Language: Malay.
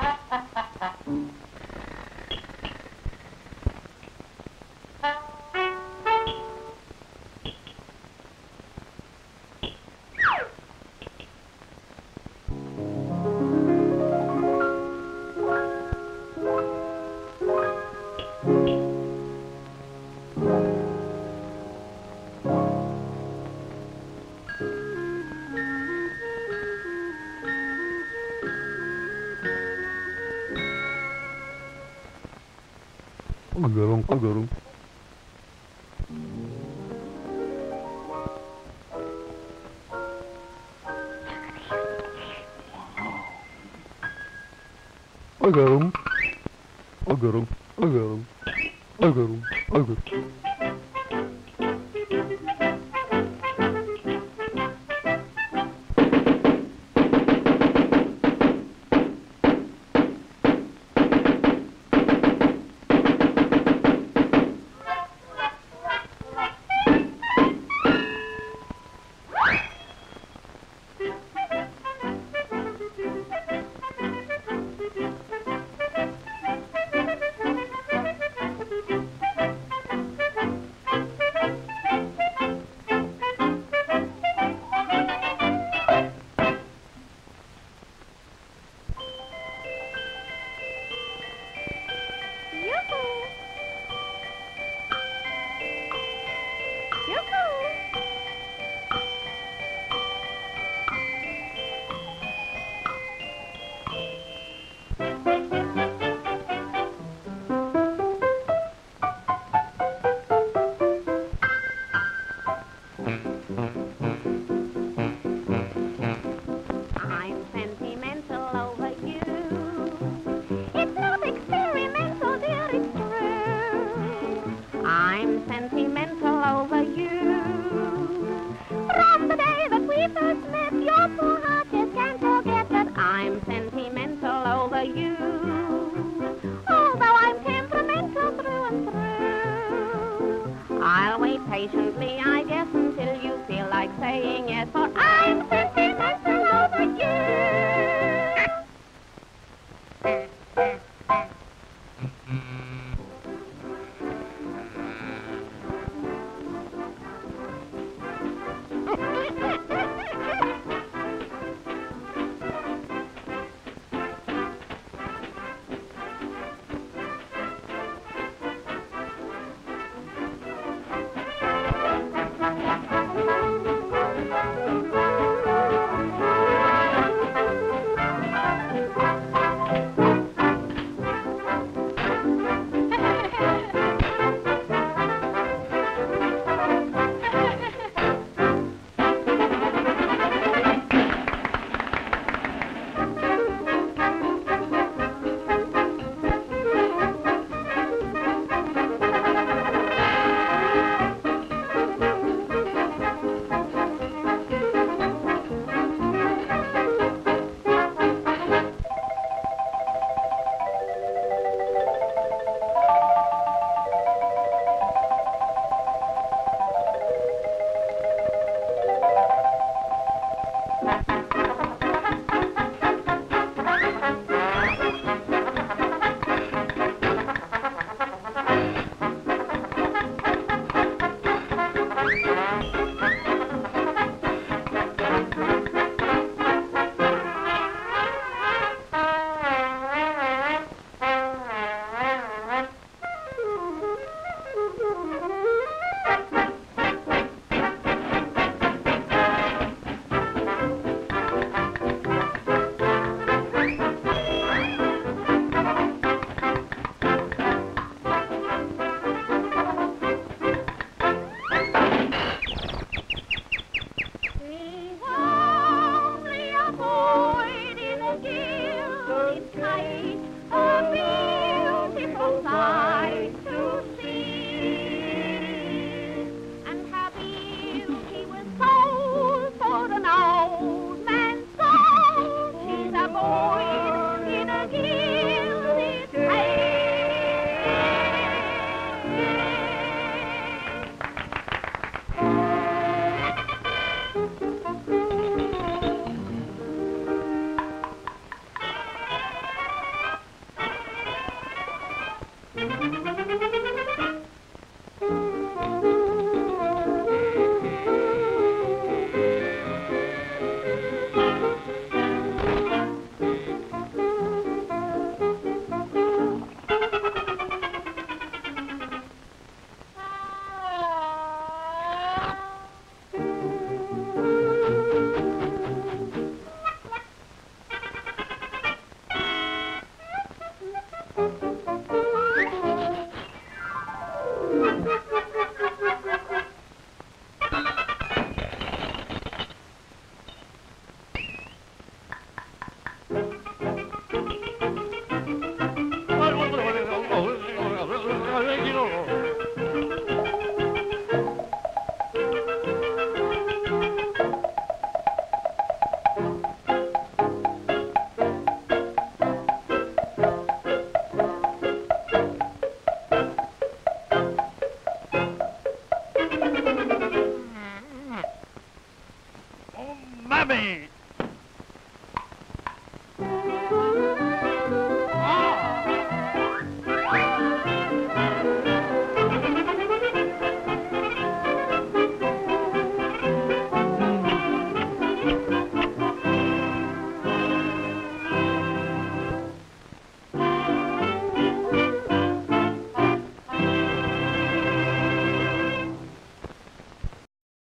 ha, ha. Ama görüm, ama görüm. Ögörüm, ögörüm, ögörüm, ögörüm, ögörüm. ögörüm. Mm-hmm. mummy!